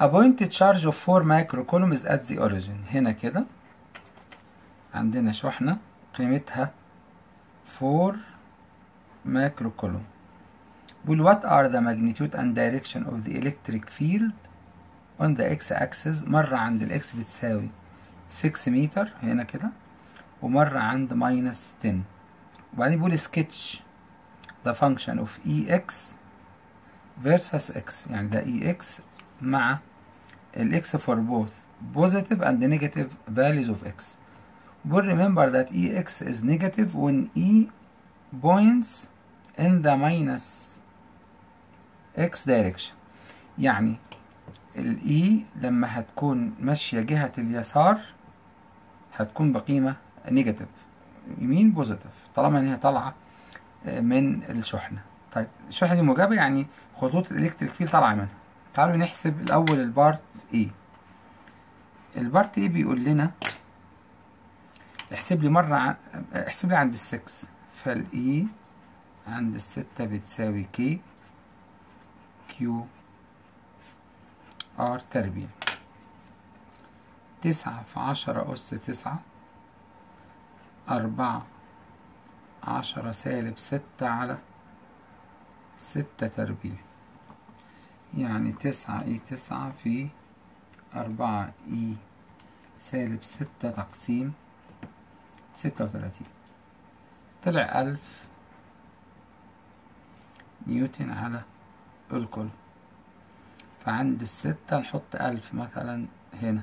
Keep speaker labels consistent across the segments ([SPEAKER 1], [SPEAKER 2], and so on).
[SPEAKER 1] A point charge of 4 microcoulombs at the origin هنا كده عندنا شحنة قيمتها 4 microcoulomb بيقول what are the magnitude and direction of the electric field on the x axis مرة عند الاكس بتساوي 6 متر هنا كده ومرة عند minus 10 وبعدين بيقول sketch the function of ex versus x يعني ده ex مع الاكس for both positive and negative values of x. But remember that ex is negative when e points in the minus x direction. يعني الاي لما هتكون ماشية جهة اليسار هتكون بقيمة نيجاتيف يمين positive طالما إن هي طالعة من الشحنة. طيب الشحنة دي موجبة يعني خطوط ال electric field طالعة منها. تعالوا نحسب الأول البارت اي البارت اي بيقول لنا احسب لي مرة. احسب لي عند السكس فالاي عند الستة بتساوي k Q r تربيع. تسعة في عشرة أس تسعة. أربعة عشرة سالب ستة على ستة تربيع. يعني تسعة إي تسعة في أربعة إي سالب ستة تقسيم ستة وتلاتين طلع ألف نيوتن على الكل. فعند الستة نحط ألف مثلا هنا.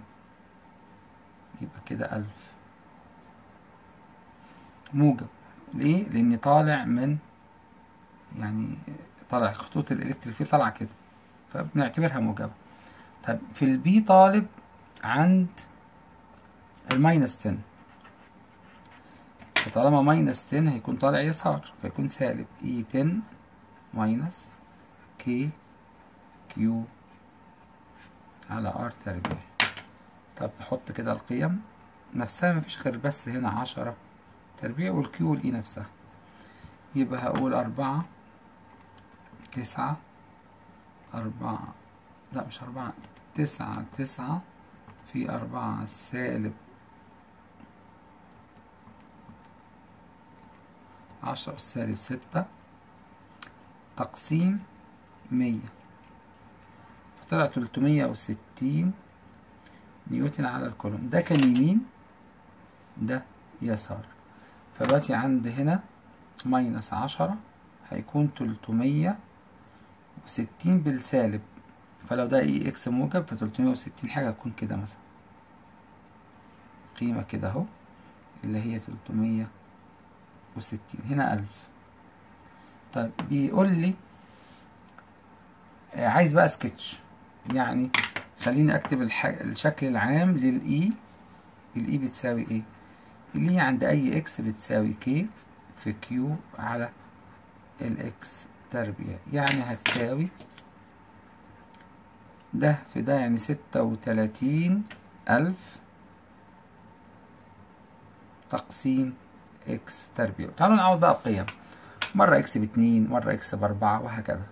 [SPEAKER 1] يبقى كده ألف. موجب. ليه؟ لأني طالع من يعني طالع خطوط ال electric field طالعة كده. فبنعتبرها موجبة. طب في ال B طالب عند ال minus 10 فطالما minus 10 هيكون طالع يسار فيكون سالب E 10 minus k Q على r تربيع طب نحط كده القيم. نفسها مفيش غير بس هنا عشرة تربيع وال Q وال k نفسها. يبقى هقول أربعة تسعة أربعة لا مش أربعة تسعة تسعة في أربعة سالب. عشرة سالب ستة. تقسيم مية. فطلع تلتمية وستين. نيوتن على الكولوم ده كان يمين ده يسار. فدلوقتي عند هنا minus عشرة هيكون تلتمية وستين بالسالب. فلو ده E x موجب فتلتمية وستين حاجة تكون كده مثلا. قيمة كده اهو اللي هي تلتمية وستين. هنا ألف. طيب بيقول لي عايز بقى سكتش. يعني خليني أكتب. الشكل العام لل E ال E بتساوي إيه؟ ال E عند أي x بتساوي k في Q على ال x تربيع يعني هتساوي ده في ده يعني ستة وتلاتين ألف تقسيم x تربيع تعالوا نعوض بقى القيم. مرة x باتنين مرة x بأربعة وهكذا.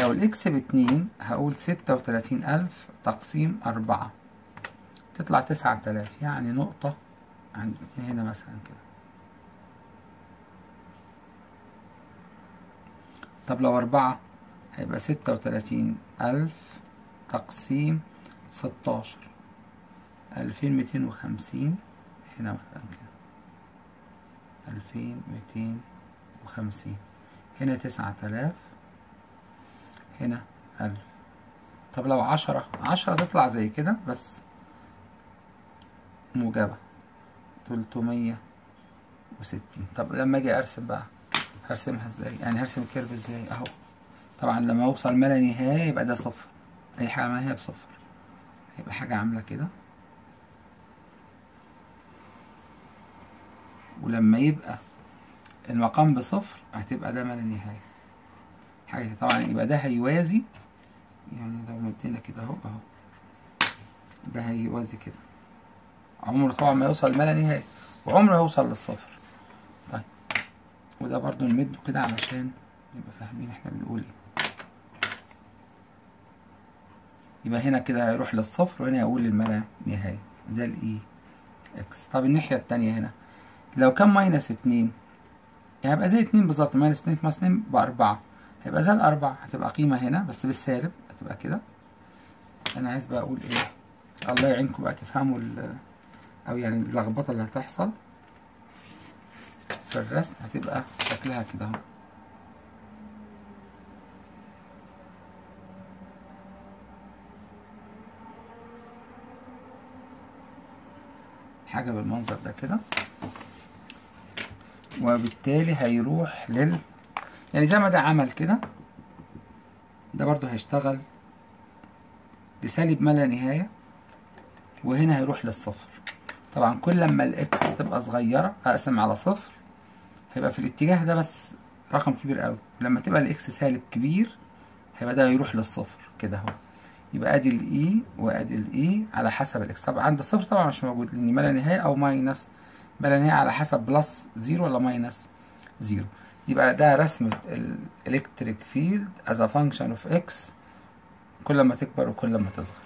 [SPEAKER 1] لو ال x باتنين هقول ستة وتلاتين ألف تقسيم أربعة. تطلع تسعة آلاف. يعني نقطة عند هنا مثلا كده. طب لو أربعة هيبقى ستة وتلاتين. ألف تقسيم ستاشر. ألفين ميتين وخمسين. هنا مثلا كده. ألفين ميتين وخمسين. هنا تسعة آلاف. هنا ألف. طب لو عشرة عشرة تطلع زي كده بس موجبة. تلتمية وستين. طب لما أجي أرسم بقى. هرسمها إزاي؟ يعني هرسم الكيرف إزاي؟ اهو. طبعا لما اوصل ما لا نهاية يبقى ده صفر. أي حاجة ما هي بصفر. هيبقى حاجة عاملة كده. ولما يبقى المقام بصفر هتبقى ده ما لا نهاية حاجة طبعا يبقى ده هيوازي. يعني لو مدينا كده اهو اهو. ده هيوازي كده. عمره طبعا ما يوصل ما لا نهاية وعمره هيوصل للصفر. وده برضو نمده كده علشان نبقى فاهمين إحنا بنقول إيه. يبقى هنا كده هيروح للصفر وهنا هيقول للما نهاية. ده ال E x طب الناحية التانية هنا. لو كان minus اتنين هيبقى زي اتنين بالظبط. minus اتنين plus اتنين بأربعة هيبقى زي الأربعة. هتبقى قيمة هنا بس بالسالب هتبقى كده. أنا عايز بقى أقول إيه. الله يعينكم بقى تفهموا أو يعني اللخبطة اللي هتحصل. في الرسم هتبقى شكلها كده اهو. حاجة بالمنظر ده كده. وبالتالي هيروح لل يعني زي ما ده عمل كده. ده برضو هيشتغل بسالب ما لا نهاية. وهنا هيروح للصفر. طبعا كل لما ال x تبقى صغيرة أقسم على صفر هيبقى في الاتجاه ده بس رقم كبير قوي. لما تبقى ال x سالب كبير هيبقى ده هيروح للصفر. كده اهو. يبقى ادي ال E وادي ال E على حسب ال x طبعا عند الصفر طبعا مش موجود لأن ما لا نهاية أو minus. ما لا نهاية على حسب plus zero ولا minus zero. يبقى ده رسمة ال electric field as a function of x. كل ما تكبر وكل ما تصغر.